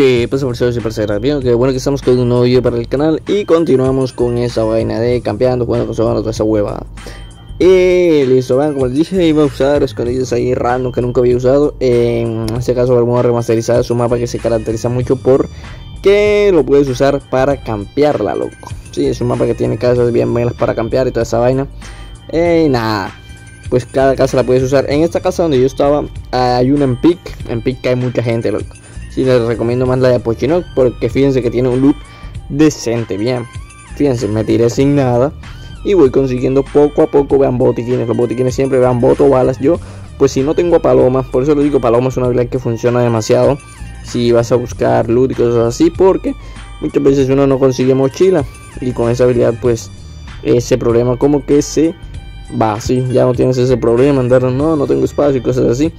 Que pasa por super ser bien, que bueno que estamos con un nuevo video para el canal y continuamos con esa vaina de campeando, jugando con toda esa hueva. Y listo, vean, como les dije, iba a usar escondidas ahí random que nunca había usado. En este caso, vamos a remasterizar su mapa que se caracteriza mucho por que lo puedes usar para campearla, loco. Sí, es un mapa que tiene casas bien buenas para campear y toda esa vaina. Y nada, pues cada casa la puedes usar. En esta casa donde yo estaba, hay una en Pic. En Pic hay mucha gente, loco. Sí, les recomiendo más la de Pochinoc porque fíjense que tiene un loot decente, bien. Fíjense, me tiré sin nada y voy consiguiendo poco a poco, vean botiquines. Los botiquines siempre vean boto, balas. Yo, pues si no tengo a Paloma, por eso lo digo, Paloma es una habilidad que funciona demasiado. Si vas a buscar loot y cosas así, porque muchas veces uno no consigue mochila y con esa habilidad, pues ese problema como que se va así. Ya no tienes ese problema, andar, no, no tengo espacio y cosas así.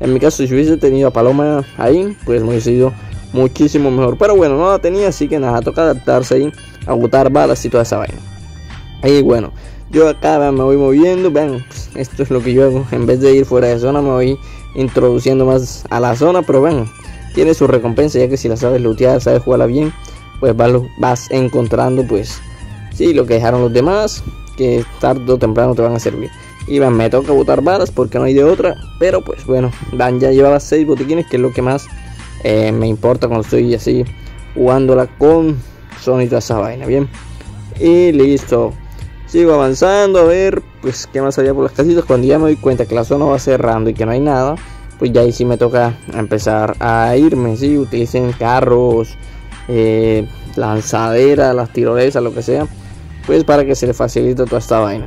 En mi caso, si hubiese tenido a Paloma ahí, pues me hubiese sido muchísimo mejor. Pero bueno, no la tenía, así que nada, toca adaptarse ahí, a botar balas y toda esa vaina. Y bueno, yo acá me voy moviendo, vean, esto es lo que yo hago. En vez de ir fuera de zona, me voy introduciendo más a la zona, pero ven, tiene su recompensa, ya que si la sabes lootear, sabes jugarla bien, pues vas, vas encontrando, pues, sí, lo que dejaron los demás, que tarde o temprano te van a servir. Y me toca botar balas porque no hay de otra. Pero pues bueno, Dan ya llevaba 6 botiquines, que es lo que más eh, me importa cuando estoy así jugándola con Sony y toda esa vaina. Bien. Y listo. Sigo avanzando a ver pues qué más había por las casitas. Cuando ya me doy cuenta que la zona va cerrando y que no hay nada, pues ya ahí sí me toca empezar a irme. Si utilicen carros, eh, lanzaderas, las tirolesas, lo que sea. Pues para que se le facilite toda esta vaina.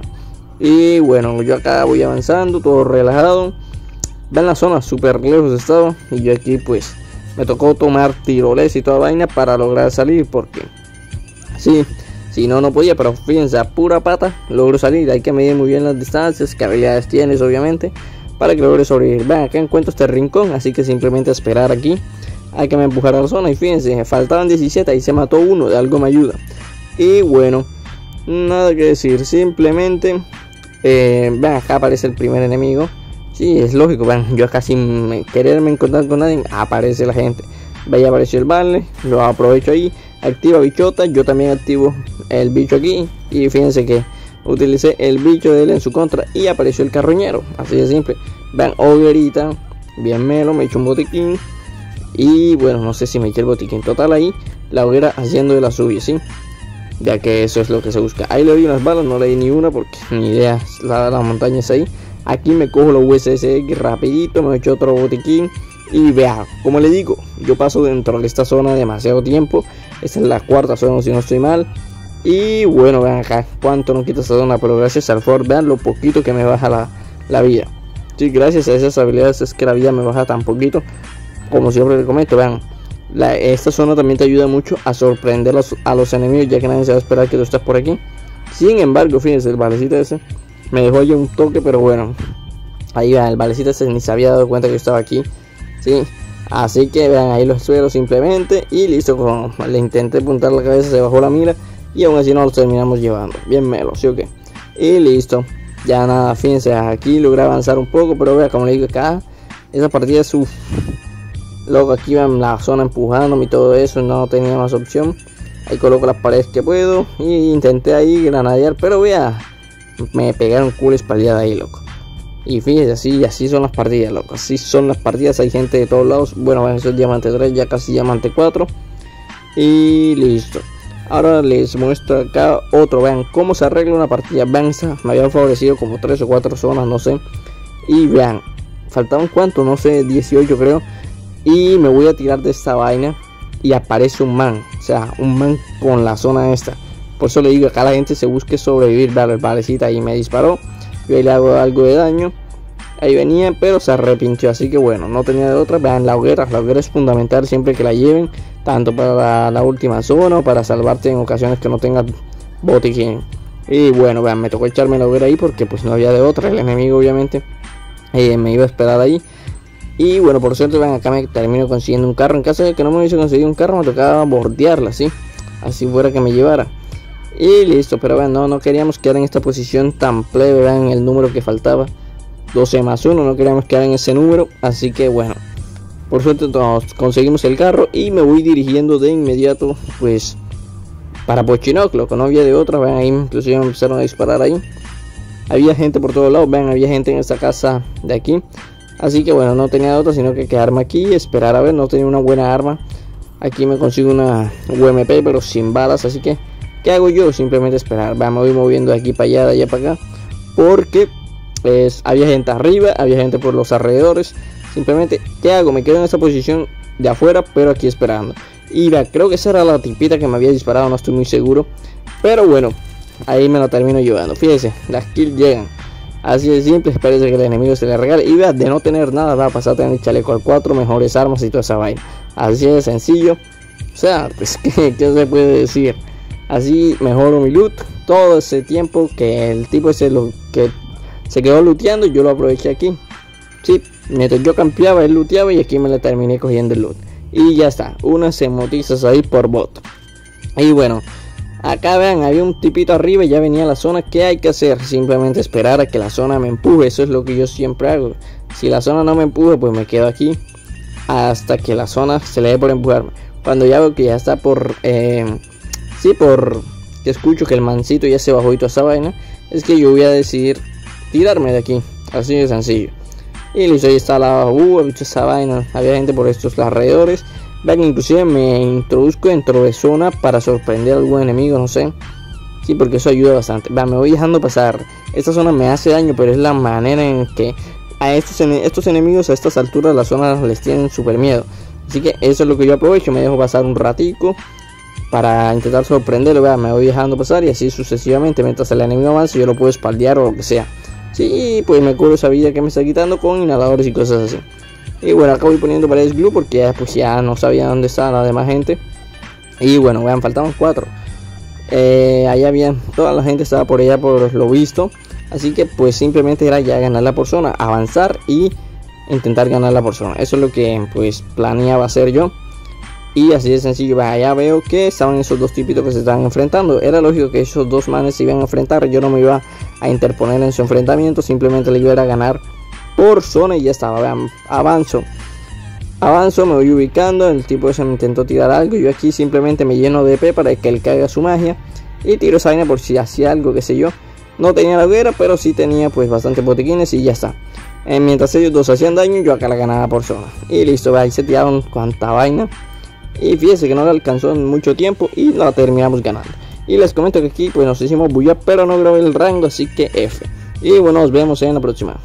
Y bueno, yo acá voy avanzando, todo relajado. Ven la zona súper lejos estaba. Y yo aquí pues me tocó tomar tiroles y toda vaina para lograr salir. Porque sí, si no, no podía. Pero fíjense, a pura pata logro salir. Hay que medir muy bien las distancias, qué habilidades tienes obviamente. Para que logre sobrevivir. Ven, acá encuentro este rincón. Así que simplemente esperar aquí. Hay que me empujar a la zona. Y fíjense, faltaban 17 y se mató uno. De algo me ayuda. Y bueno, nada que decir. Simplemente eh, ven, acá aparece el primer enemigo. Sí, es lógico, ven, yo acá sin quererme encontrar con nadie, aparece la gente. Ve, apareció el vale, lo aprovecho ahí. Activa bichota, yo también activo el bicho aquí. Y fíjense que utilicé el bicho de él en su contra y apareció el carroñero. Así de simple. Vean, hoguerita, bien melo, me echo un botiquín. Y bueno, no sé si me eché el botiquín total ahí. La hoguera haciendo de la suya, ¿sí? Ya que eso es lo que se busca. Ahí le di unas balas, no le di ni una porque ni idea, la, la montaña es ahí. Aquí me cojo los USSX rapidito, me echo otro botiquín y vea, como le digo, yo paso dentro de esta zona demasiado tiempo. Esta es la cuarta zona si no estoy mal. Y bueno, vean acá cuánto no quita esta zona, pero gracias al Ford, vean lo poquito que me baja la, la vida. Sí, gracias a esas habilidades es que la vida me baja tan poquito. Como siempre le comento, vean, esta zona también te ayuda mucho a sorprender a los enemigos ya que nadie se va a esperar que tú estés por aquí. Sin embargo, fíjense, el valecito ese me dejó ya un toque, pero bueno. Ahí va, el valecito ese ni se había dado cuenta que yo estaba aquí. Sí, así que vean ahí los suelos simplemente. Y listo, como le intenté apuntar la cabeza, se bajó la mira. Y aún así no los terminamos llevando. Bien melo, ¿sí o qué? Y listo. Ya nada, fíjense, aquí logré avanzar un poco, pero vea, como le digo acá, esa partida es Luego aquí en la zona empujándome y todo eso, no tenía más opción. Ahí coloco las paredes que puedo y intenté ahí granadear, pero vea, me pegaron cool espalda ahí, loco. Y fíjese, así, así son las partidas, loco. Así son las partidas, hay gente de todos lados. Bueno, eso es diamante 3, ya casi diamante 4. Y listo. Ahora les muestro acá otro, vean cómo se arregla una partida. Vean, me habían favorecido como 3 o 4 zonas, no sé. Y vean, faltaban cuánto, no sé, 18 creo y me voy a tirar de esta vaina y aparece un man, o sea, un man con la zona esta. Por eso le digo, acá la gente se busque sobrevivir, vale, valecita y me disparó. Yo ahí le hago algo de daño. Ahí venía, pero se arrepintió, así que bueno, no tenía de otra. Vean la hoguera, la hoguera es fundamental siempre que la lleven, tanto para la, última zona o para salvarte en ocasiones que no tengas botiquín. Y bueno, vean, me tocó echarme la hoguera ahí porque pues no había de otra. El enemigo obviamente eh, me iba a esperar ahí. Y bueno, por suerte, ven acá me termino consiguiendo un carro. En caso de que no me hubiese conseguido un carro, me tocaba bordearla, así. Así fuera que me llevara. Y listo, pero bueno, no, no queríamos quedar en esta posición tan plebe, vean el número que faltaba. 12 más 1, no queríamos quedar en ese número. Así que bueno, Por suerte nos conseguimos el carro y me voy dirigiendo de inmediato pues para Pochinoclo, que no había de otra, vean ahí, inclusive me empezaron a disparar ahí. Había gente por todos lados, vean, había gente en esta casa de aquí. Así que bueno, no tenía otra sino que quedarme aquí esperar a ver, no tenía una buena arma. Aquí me consigo una UMP pero sin balas, así que ¿qué hago yo? Simplemente esperar. Vean, me voy moviendo de aquí para allá, de allá para acá. Porque pues, había gente arriba, había gente por los alrededores. Simplemente, ¿qué hago? Me quedo en esta posición de afuera, pero aquí esperando. Y creo que esa era la tipita que me había disparado, no estoy muy seguro. Pero bueno, ahí me la termino llevando. Fíjese, las kills llegan. Así de simple, parece que el enemigo se le regale. Y vea, de no tener nada, va a pasar a tener chaleco al 4, mejores armas y toda esa vaina. Así de sencillo. O sea, pues, ¿qué, se puede decir? Así mejoro mi loot. Todo ese tiempo que el tipo lo que se quedó looteando, yo lo aproveché aquí. Sí, mientras yo campeaba, él looteaba y aquí me le terminé cogiendo el loot. Y ya está, unas emotizas ahí por bot. Y bueno, acá vean, había un tipito arriba y ya venía la zona. ¿Qué hay que hacer? Simplemente esperar a que la zona me empuje. Eso es lo que yo siempre hago. Si la zona no me empuje, pues me quedo aquí hasta que la zona se le dé por empujarme. Cuando ya veo que ya está por... Eh, sí, por... Que escucho que el mancito ya se bajó y toda esa vaina. Es que yo voy a decidir tirarme de aquí. Así de sencillo. Y listo, ahí está la uh, esa vaina. Había gente por estos alrededores. Vean, inclusive me introduzco dentro de zona para sorprender a algún enemigo, no sé. Sí, porque eso ayuda bastante. Vean, me voy dejando pasar. Esta zona me hace daño, pero es la manera en que a estos, estos enemigos a estas alturas las zonas les tienen súper miedo. Así que eso es lo que yo aprovecho. Me dejo pasar un ratico para intentar sorprenderlo. Vean, me voy dejando pasar y así sucesivamente. Mientras el enemigo avanza, yo lo puedo espaldear o lo que sea. Sí, pues me cubro esa vida que me está quitando con inhaladores y cosas así. Y bueno, acá voy poniendo paredes glue porque ya, pues ya no sabía dónde estaba la demás gente. Y bueno, vean, faltaban cuatro. Eh, allá había, toda la gente estaba por allá por lo visto. Así que pues simplemente era ya ganar la persona, avanzar y intentar ganar la persona. Eso es lo que pues planeaba hacer yo. Y así de sencillo, allá veo que estaban esos dos tipitos que se estaban enfrentando. Era lógico que esos dos manes se iban a enfrentar. Yo no me iba a interponer en su enfrentamiento. Simplemente le iba a ganar por zona y ya estaba. Vean, avanzo. Avanzo, me voy ubicando. El tipo ese me intentó tirar algo. Yo aquí simplemente me lleno de EP para que él caiga su magia. Y tiro esa vaina por si hacía algo, qué sé yo. No tenía la hoguera, pero sí tenía pues bastante botiquines y ya está. Eh, mientras ellos dos hacían daño, yo acá la ganaba por zona. Y listo, ahí se tiraron cuanta vaina. Y fíjense que no le alcanzó en mucho tiempo y la terminamos ganando. Y les comento que aquí pues nos hicimos bulla, pero no grabé el rango, así que F. Y bueno, nos vemos en la próxima.